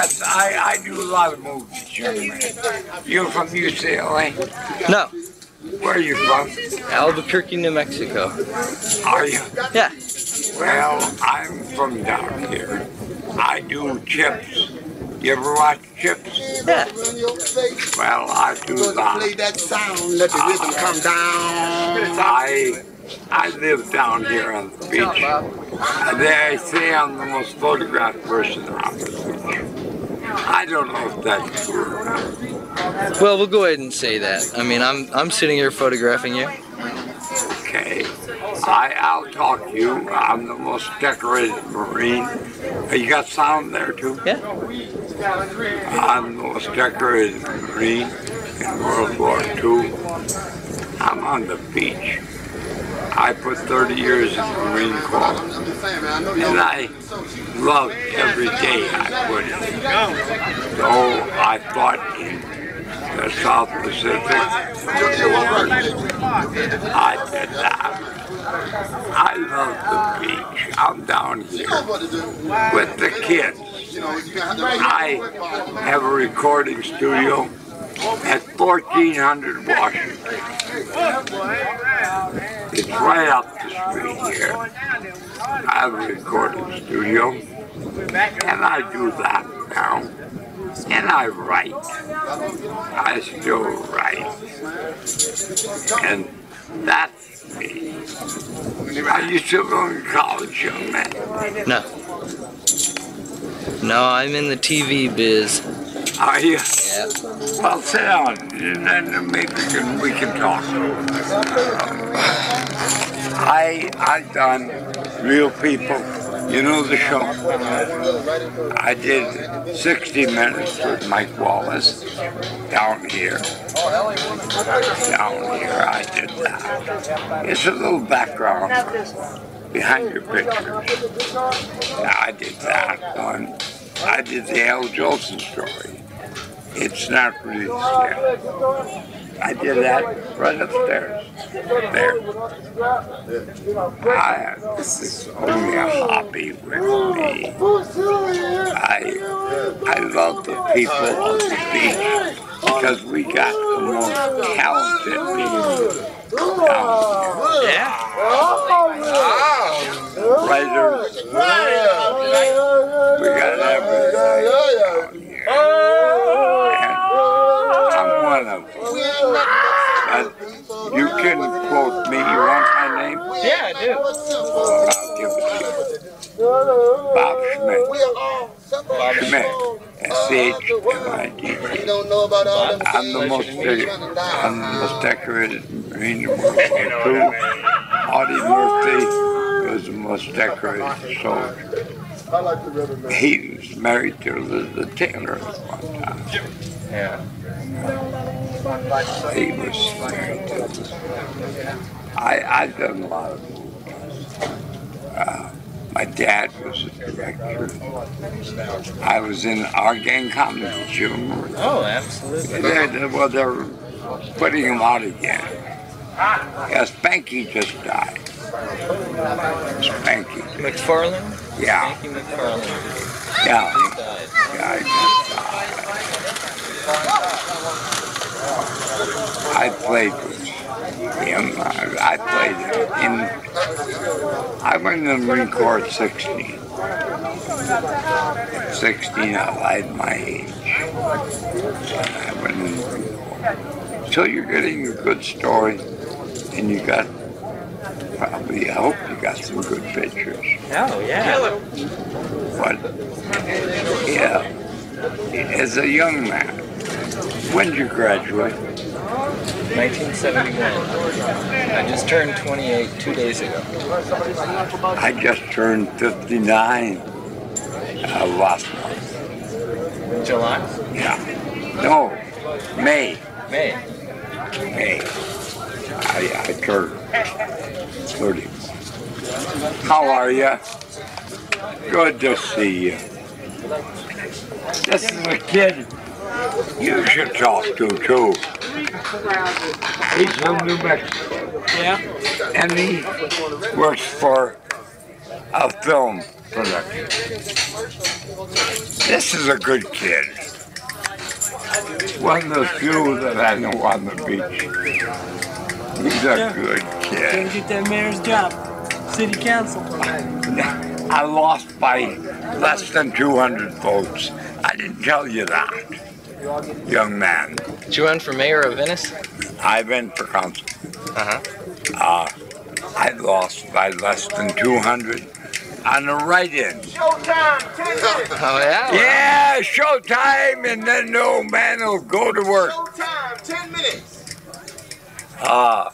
Yes, I, I do a lot of movies, young. You're from UCLA? No, Where are you from? Albuquerque, New Mexico. Are you? Yeah. Well, I'm from down here. I do CHiPs. You ever watch CHiPs? Yeah. Well, I do Play that. that sound, let the rhythm come uh, down. I I live down here on the beach. And they say I'm the most photographed person on the beach. I don't know if that's true. Well, we'll go ahead and say that. I mean, I'm I'm sitting here photographing you. Okay. I, I'll talk to you. I'm the most decorated Marine. You got sound there too? Yeah. I'm the most decorated Marine in World War II. I'm on the beach. I put 30 years in the Marine Corps, and. I love every day I put in. Though I fought in the South Pacific, I did that. I love the beach. I'm down here with the kids. I have a recording studio at 1400 Washington. It's right up the street here. I have a recording studio, and I do that now. And I write. I still write. And that's me. Are you still going to college, young man? No. No, I'm in the TV biz. Ah, Are you? Yeah. Well, sit down, and then maybe we can, we can talk. I I done real people. You know the show. I did 60 minutes with Mike Wallace down here. Down here, I did that. It's a little background behind your pictures. I did that one. I did the Al Jolson story. It's not released yet. I did that right upstairs. There. I, this is only a hobby with me. I, I love the people of the beach because we got the most talented people down here. Writers, we got everything down here. And I'm one of them. But you can quote me. You want my name? Yeah, I do. I'll give it to you. Bob Schmidt. Schmidt. S-C-H-M-I-D-T. don't know about all them I'm the most, I'm the most decorated Marine in the World. Audie Murphy was the most decorated soldier. I like the rhythm, man. He was married to Elizabeth Taylor at one time. Yeah. He was married to. I, I've done a lot of movies. Uh, my dad was a director. I was in our gang comedy, remember? Oh, absolutely. They're, they're- uh, well, they're putting him out again. Yeah, Spanky just died. Spanky. McFarland? Yeah, Frankie McFarland yeah, died. yeah, he just died. I played with him. I, I played in. I went in the Marine Corps at 16. At 16, I lied my age. I went in the Marine Corps. So you're getting a good story, and you got probably. I hope you got some good pictures. Oh, yeah. But yeah, as a young man, when did you graduate? 1971. I just turned 28 two days ago. I just turned 59 uh, last month. July? Yeah. No, May. May. May. I, I turned 30. How are you? Good to see you. This is a kid you should talk to too. He's from New Mexico. Yeah. and he works for a film production. This is a good kid. One of the few that I know on the beach. He's a good Gonna kid. get that mayor's job. City council. I lost by less than 200 votes. I didn't tell you that, young man. Did you run for mayor of Venice? I went for council. Uh-huh. Uh, I lost by less than 200 on the write-in. Oh yeah. Yeah, showtime, and then the old man will go to work. Showtime, 10 minutes. Uh,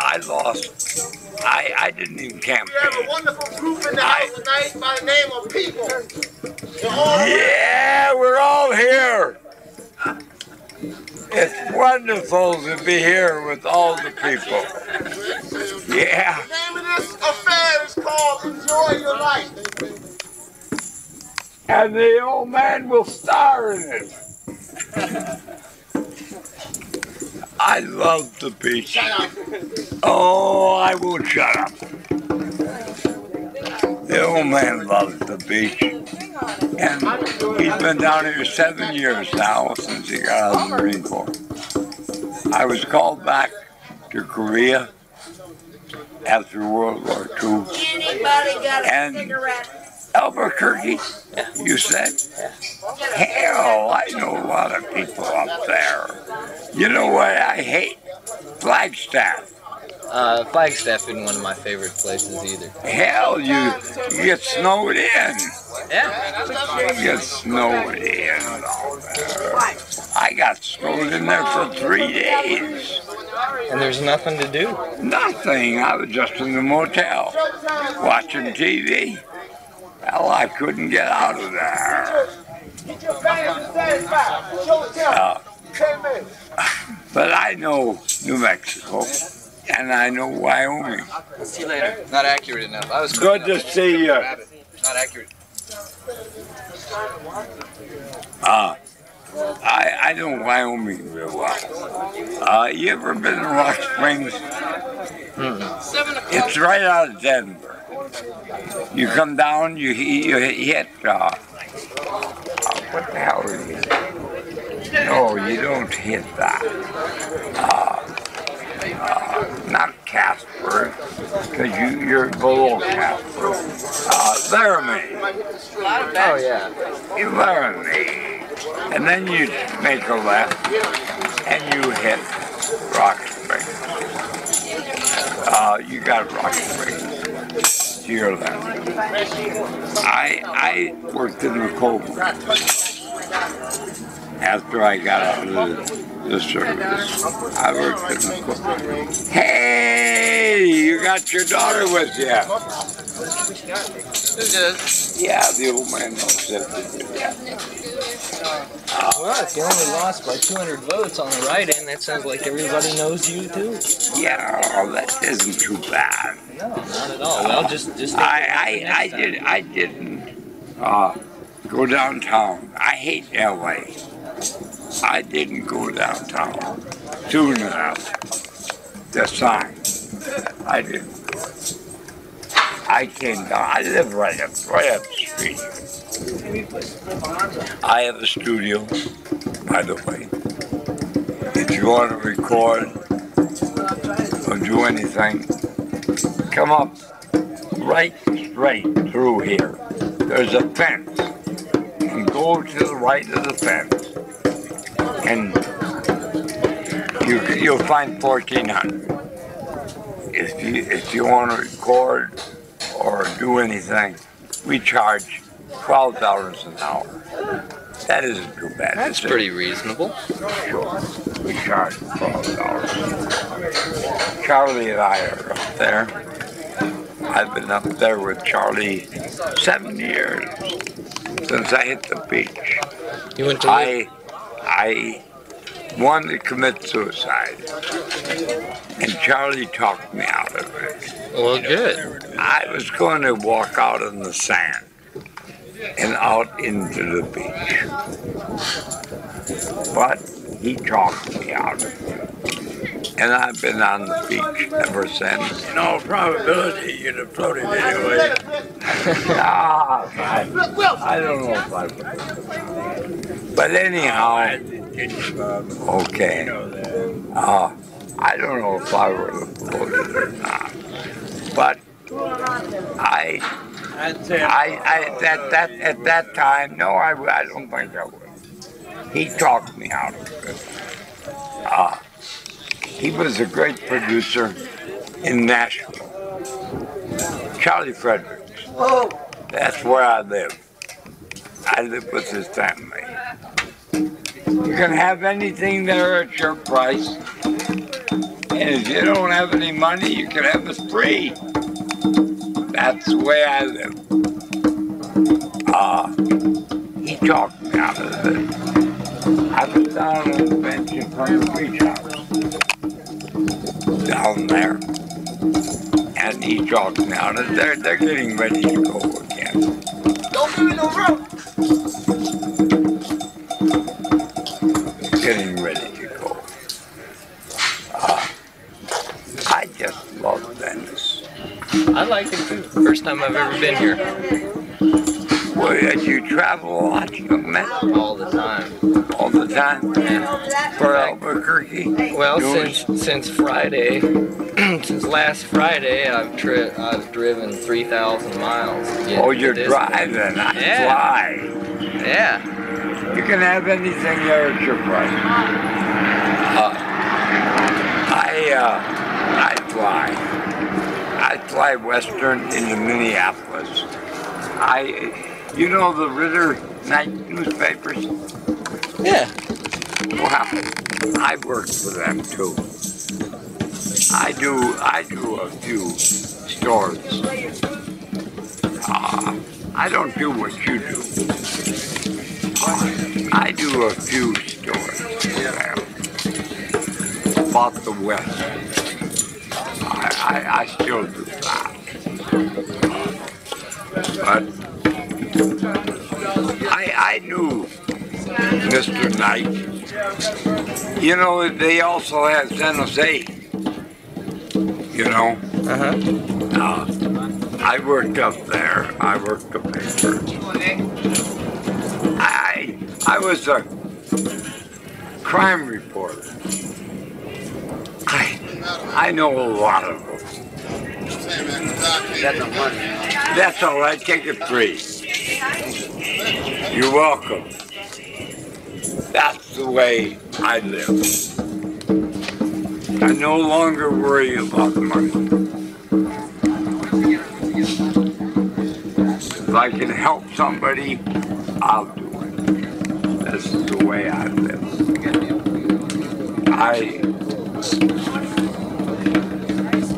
I lost. I, I didn't even campaign. We have a wonderful group in the house tonight by the name of People. All Yeah, we're all here. It's wonderful to be here with all the people. Yeah, The name of this affair is called Enjoy Your Life. and the old man will star in it. I love the beach. Shut up. Oh, I won't shut up. The old man loves the beach. And he's been down here seven years now since he got out of the Marine Corps. I was called back to Korea after World War II. Anybody got a And- cigarette? Albuquerque, you said? Hell, I know a lot of people up there. You know what I hate? Flagstaff. Uh, Flagstaff isn't one of my favorite places either. Hell, you, you get snowed in. Yeah. You get snowed in. I got snowed in there for three days. And there's nothing to do. Nothing. I was just in the motel watching TV. Hell, I couldn't get out of there. Get your fans satisfied. Showtime, Uh, 10 minutes. but I know New Mexico, and I know Wyoming. See you later. Not accurate enough. I was Good to see you. Rabbit. Not accurate. Uh, I, I know Wyoming real well. Uh, you ever been to Rock Springs? Hmm. It's right out of Denver. You come down, you, you hit, uh, uh, what the hell is it? No, you don't hit that. Uh, not Casper, because you, you're below Casper. Uh, Laramie. Oh yeah. You Laramie. And then you make a left and you hit Rock Springs. Uh, you got Rock Springs to your left. I I worked in the coal mine after I got out of the, the service. I worked in the coal. Hey, you got your daughter with you. Who does? Yeah, the old man knows that. Yeah. Well, if you only lost by 200 votes on the write-in, that sounds like everybody knows you too. Yeah, that isn't too bad. No, not at all. Well, just just. I, I, I did I didn't uh, go downtown. I hate LA. I didn't go downtown soon enough. The sign. I didn't. I came down. I live right up right up the street. I have a studio, by the way. If you want to record or do anything, come up right straight through here. There's a fence. And go to the right of the fence. And you, you'll find 1400. If you, if you want to record or do anything, we charge $12 an hour. That isn't too bad. That's pretty reasonable. Sure. We charge $12. Charlie and I are up there. I've been up there with Charlie seven years since I hit the beach. You went to I I wanted to commit suicide, and Charlie talked me out of it. Well, good. I was going to walk out in the sand and out into the beach, but he talked me out of it. And I've been on the beach ever since. In all probability, you'd have floated anyway. Ah, I, I don't know if I would. But anyhow, okay. Uh, I don't know if I would have voted or not. But I, I, I, that, that, at that time, no, I, I don't think I would. He talked me out of it. Uh, he was a great producer in Nashville. Charlie Fredericks. That's where I live. I live with his family. You can have anything there at your price. And if you don't have any money, you can have it free. That's the way I live. Uh, he talked me out of it. I was down on the bench in front of the beach house. Down there. And he talked me out of it. They're, they're getting ready to go again. Don't give me no rope. First time I've ever been here. Well, yeah, you travel a lot, young man, All the time. all the time for Albuquerque. Well, since since Friday, since last Friday, I've tri- I've driven 3,000 miles. Oh, you're driving. I Yeah. fly. Yeah. You can have anything there at your price. Uh, I, uh, I fly. I fly Western into Minneapolis. I, you know the Ridder Knight newspapers? Yeah. Wow, I work for them too. I do, I do a few stories. Uh, I don't do what you do. Uh, I do a few stories for them about the West. I, I, still do that. But I, I knew Mr. Knight. You know, they also have San Jose. You know, Uh huh. uh, I worked up there. I worked the paper. I I was a crime reporter. I know a lot of them. That's all right. Take it free. You're welcome. That's the way I live. I no longer worry about the money. If I can help somebody, I'll do it. This is the way I live. I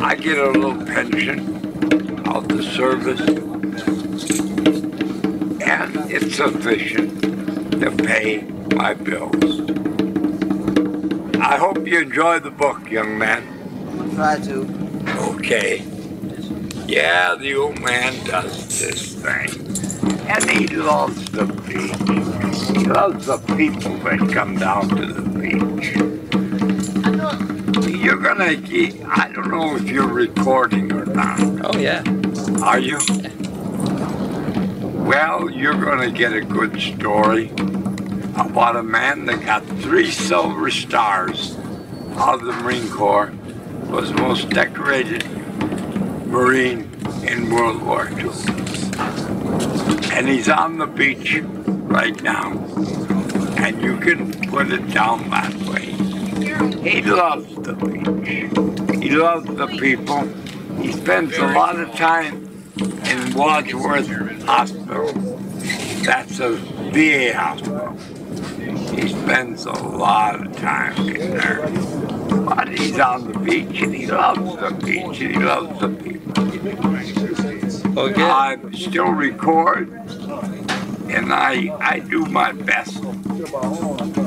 I get a little pension of the service, and it's sufficient to pay my bills. I hope you enjoy the book, young man. I'm gonna try to. Okay. Yeah, the old man does this thing. And he loves the beach. He loves the people that come down to the beach. You're gonna I don't know if you're recording or not. Oh yeah. Are you? Well, you're gonna get a good story about a man that got three silver stars out of the Marine Corps, was the most decorated Marine in World War II. And he's on the beach right now. And you can put it down that way. He loves the beach. He loves the people. He spends a lot of time in Wadsworth Hospital. That's a VA hospital. He spends a lot of time in there. But he's on the beach and he loves the beach and he loves the people. Okay. I still record and I I do my best.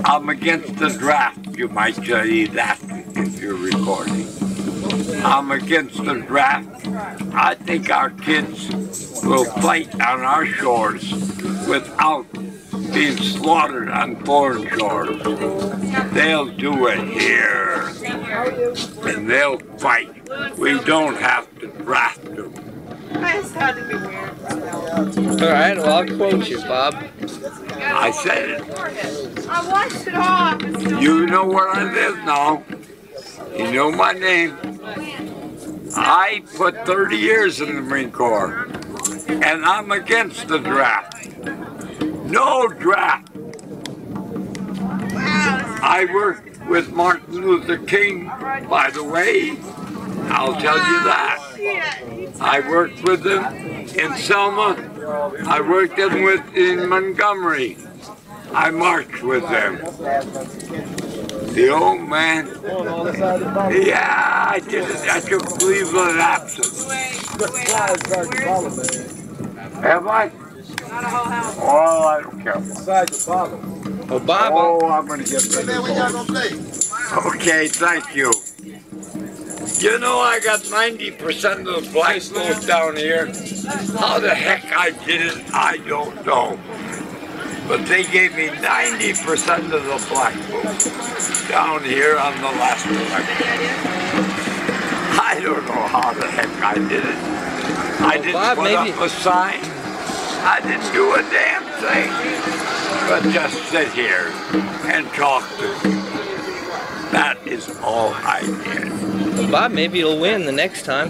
I'm against the draft, you might say that if you're recording. I'm against the draft. I think our kids will fight on our shores without being slaughtered on foreign shores. They'll do it here. And they'll fight. We don't have to draft them. I just had to be weird. All right, well, I'll quote you, Bob. I said it. I washed it off. You know where I live now. You know my name. I put 30 years in the Marine Corps, and I'm against the draft. No draft. I worked with Martin Luther King, by the way. I'll tell you that. Oh, I worked with them in Selma. I worked him with in Montgomery. I marched with them. The old man. Yeah, I did it. I took Cleveland absent. Have I? Not a whole house. Oh, I don't care. Oh, Bob, Oh, I'm gonna get Man, ready. we y'all gonna play? Okay, thank you. You know, I got 90% of the black vote down here. How the heck I did it, I don't know. But they gave me 90% of the black vote down here on the last election. I don't know how the heck I did it. I didn't Bob, put maybe- up a sign. I didn't do a damn thing. But just sit here and talk to. That is all I did. well, Bob, maybe you'll win the next time.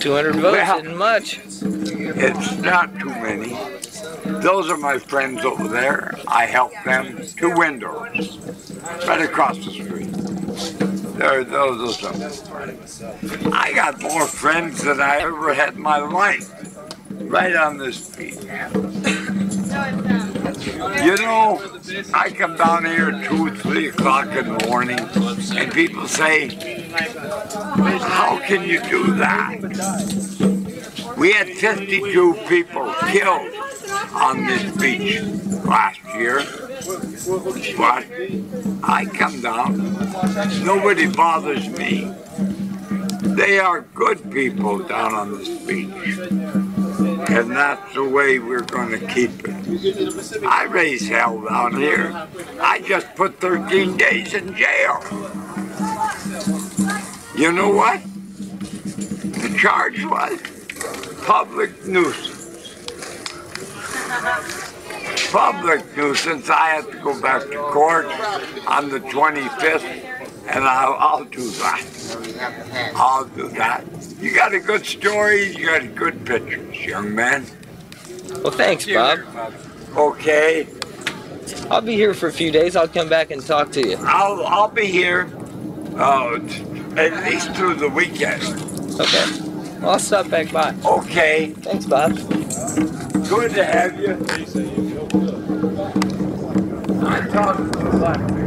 200 votes Well- isn't much. It's not too many. Those are my friends over there. I help them to windows right across the street. There, those are some. I got more friends than I ever had in my life. Right on this beach. You know, I come down here at two, three o'clock in the morning, and people say, "How can you do that?" We had 52 people killed on this beach last year. But I come down, nobody bothers me. They are good people down on this beach. And that's the way we're going to keep it. I raise hell down here. I just put 13 days in jail. You know what? The charge was public nuisance. Public nuisance, I have to go back to court on the 25th, and I'll, I'll do that. I'll do that. You got a good story. You got good pictures, young man. Well, thanks, Bob. Okay. I'll be here for a few days. I'll come back and talk to you. I'll I'll be here, uh, at least through the weekend. Okay. Well, I'll stop back by. Okay. Thanks, Bob. Good to have you. I talk to the black people.